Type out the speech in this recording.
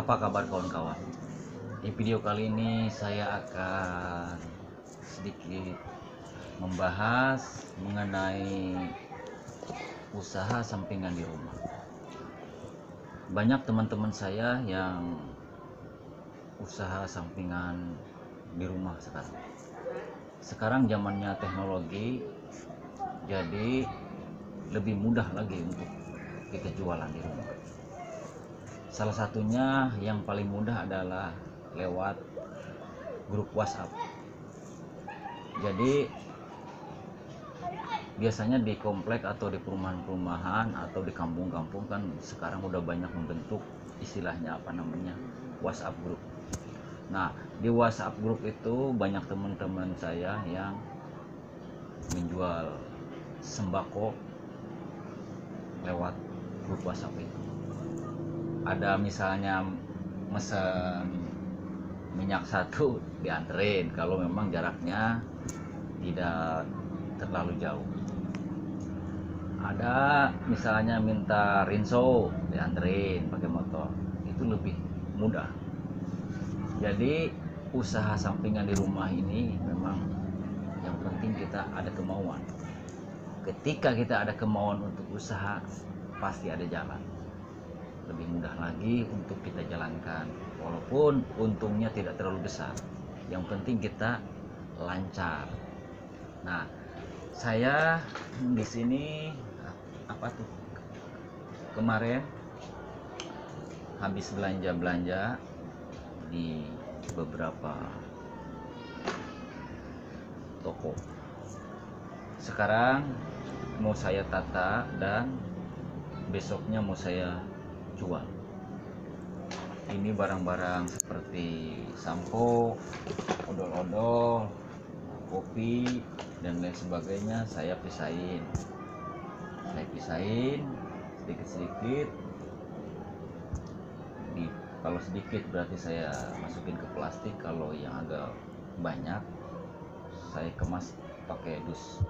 Apa kabar kawan-kawan? Di video kali ini saya akan sedikit membahas mengenai usaha sampingan di rumah. Banyak teman-teman saya yang usaha sampingan di rumah sekarang. Sekarang zamannya teknologi, jadi lebih mudah lagi untuk kita jualan di rumah. Salah satunya yang paling mudah adalah lewat grup WhatsApp. Jadi biasanya di komplek atau di perumahan-perumahan atau di kampung-kampung kan sekarang udah banyak membentuk istilahnya apa namanya WhatsApp grup. Nah, di WhatsApp grup itu banyak teman-teman saya yang menjual sembako lewat grup WhatsApp itu. Ada misalnya mesen minyak satu dianterin kalau memang jaraknya tidak terlalu jauh. Ada misalnya minta rinso dianterin pakai motor, itu lebih mudah. Jadi usaha sampingan di rumah ini memang yang penting kita ada kemauan. Ketika kita ada kemauan untuk usaha, pasti ada jalan. Lebih mudah lagi untuk kita jalankan, walaupun untungnya tidak terlalu besar. Yang penting kita lancar. Nah, saya di sini apa tuh? Kemarin habis belanja-belanja di beberapa toko. Sekarang mau saya tata dan besoknya mau saya jual. Ini barang-barang seperti sampo, odol-odol, kopi dan lain sebagainya saya pisahin. Saya pisahin sedikit-sedikit. Di kalau sedikit berarti saya masukin ke plastik, kalau yang agak banyak saya kemas pakai dus.